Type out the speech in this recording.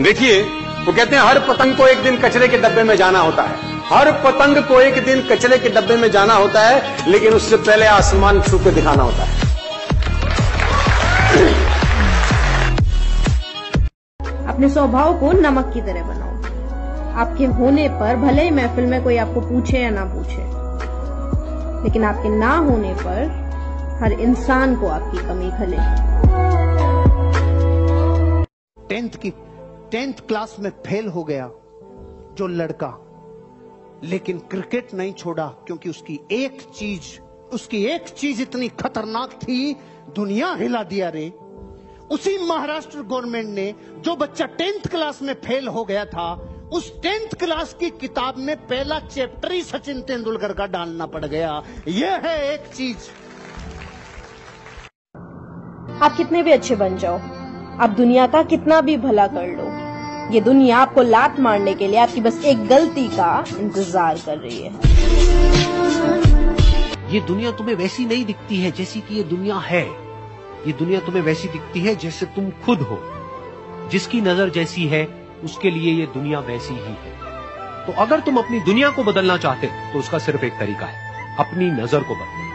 देखिए वो कहते हैं हर पतंग को एक दिन कचरे के डब्बे में जाना होता है। हर पतंग को एक दिन कचरे के डब्बे में जाना होता है लेकिन उससे पहले आसमान छू के दिखाना होता है। अपने स्वभाव को नमक की तरह बनाओ। आपके होने पर भले ही महफिल में कोई आपको पूछे या ना पूछे लेकिन आपके ना होने पर हर इंसान को आपकी कमी खले। टेंथ की टेंथ क्लास में फेल हो गया जो लड़का, लेकिन क्रिकेट नहीं छोड़ा क्योंकि उसकी एक चीज़, उसकी एक चीज़ इतनी खतरनाक थी, दुनिया हिला दिया रे। उसी महाराष्ट्र गवर्नमेंट ने, जो बच्चा टेंथ क्लास में फेल हो गया था, उस टेंथ क्लास की किताब में पहला चैप्टर ही सचिन तेंदुलकर का डालना पड़ गया। यह है एक चीज़। आप कितने भी अच्छे बन जाओ। आप दुनिया का कितना भी भला कर लो, ये दुनिया आपको लात मारने के लिए आपकी बस एक गलती का इंतज़ार कर रही है। ये दुनिया तुम्हें वैसी नहीं दिखती है जैसी कि ये दुनिया है। ये दुनिया तुम्हें वैसी दिखती है जैसे तुम खुद हो। जिसकी नज़र जैसी है, उसके लिए ये दुनिया वैसी ही है। तो अगर तुम अपनी दुनिया को बदलना चाहते तो उसका सिर्फ़ एक तरीका है, अपनी नज़र को बदलो